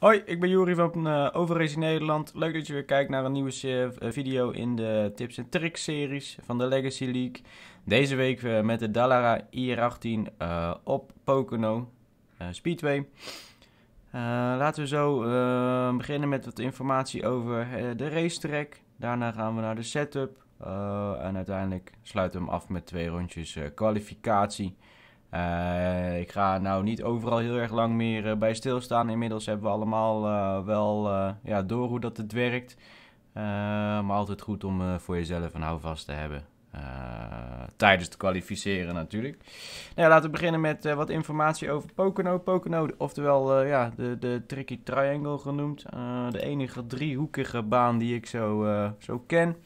Hoi, ik ben Juri van uh, Overrace Nederland. Leuk dat je weer kijkt naar een nieuwe uh, video in de tips en tricks series van de Legacy League. Deze week uh, met de Dallara IR18 op Pocono Speedway. laten we zo beginnen met wat informatie over de racetrack. Daarna gaan we naar de setup. en uiteindelijk sluiten we hem af met twee rondjes kwalificatie. Uh, ik ga nou niet overal heel erg lang meer uh, bij stilstaan. Inmiddels hebben we allemaal uh, wel ja, door hoe dat het werkt. maar altijd goed om voor jezelf een houvast te hebben. tijdens het kwalificeren natuurlijk. Nou, ja, laten we beginnen met wat informatie over Pocono. Pocono, oftewel ja, de, de Tricky Triangle genoemd. de enige driehoekige baan die ik zo, zo ken.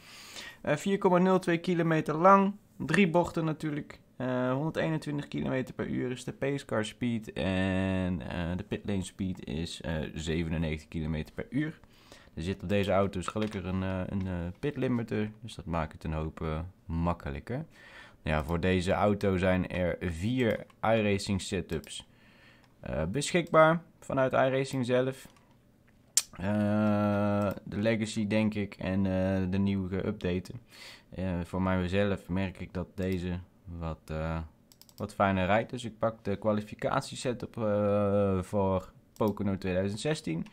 4,02 kilometer lang. Drie bochten natuurlijk. 121 eh, km per uur is de pacecar speed en uh, de pitlane speed is 97 eh, km per uur. Er zit op deze auto's gelukkig een, een pitlimiter, dus dat maakt het een hoop makkelijker. Ja, voor deze auto zijn er vier iRacing setups beschikbaar vanuit iRacing zelf. de Legacy denk ik en de nieuwe geüpdaten. voor mijzelf merk ik dat deze wat, uh, wat fijner rijdt. Dus ik pak de kwalificatiesetup uh, voor Pocono 2016.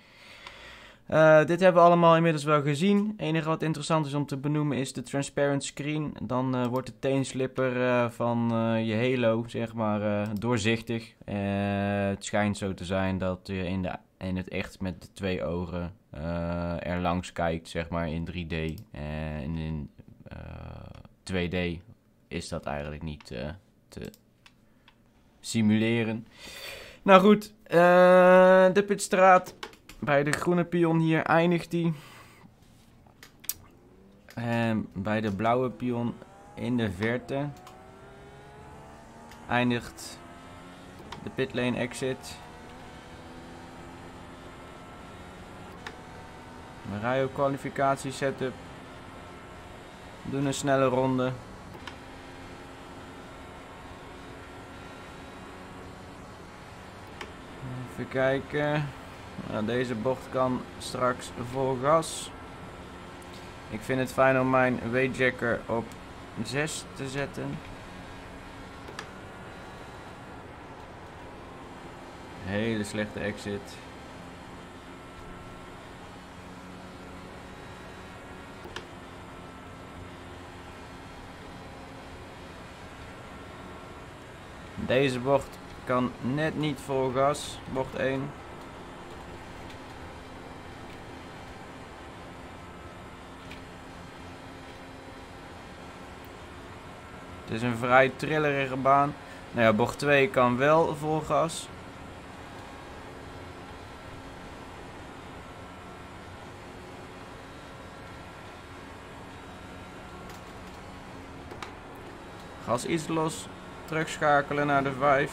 Uh, dit hebben we allemaal inmiddels wel gezien. Het enige wat interessant is om te benoemen is de transparent screen. Dan wordt de teenslipper van je Halo zeg maar doorzichtig. het schijnt zo te zijn dat je in, de, in het echt met de twee ogen er langs kijkt zeg maar in 3D. En in 2D is dat eigenlijk niet uh, te simuleren. Nou goed, uh, de pitstraat bij de groene pion hier eindigt die. Bij de blauwe pion in de verte eindigt de pitlane exit. Rijden kwalificatie setup. Doen een snelle ronde. Even kijken. Nou, deze bocht kan straks vol gas. Ik vind het fijn om mijn weightjacker op 6 te zetten. Hele slechte exit. Deze bocht kan net niet vol gas. Bocht 1. Het is een vrij trillerige baan. Nou ja, bocht 2 kan wel vol gas. Gas iets los. Terugschakelen naar de 5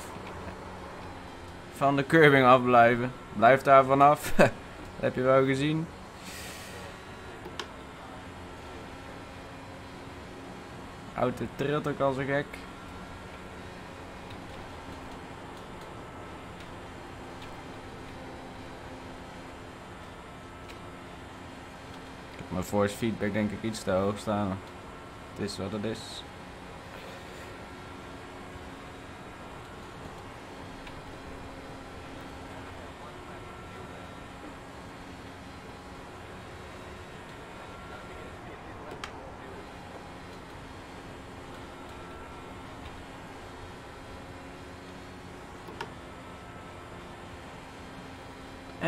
van de curbing afblijven. Blijf daar vanaf. dat heb je wel gezien. Auto trilt ook als een gek. Mijn force feedback denk ik iets te hoog staan. Het is wat het is.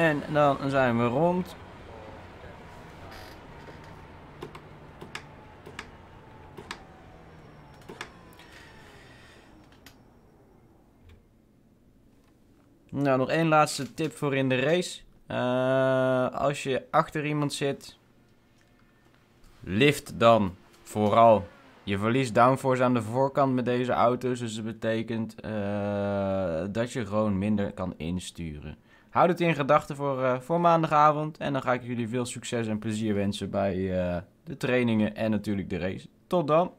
En dan zijn we rond. Nou, nog één laatste tip voor in de race. Uh, als je achter iemand zit, lift dan vooral. Je verliest downforce aan de voorkant met deze auto's. Dus dat betekent uh, dat je gewoon minder kan insturen. Houd het in gedachten voor, uh, voor maandagavond. En dan ga ik jullie veel succes en plezier wensen bij uh, de trainingen en natuurlijk de race. Tot dan!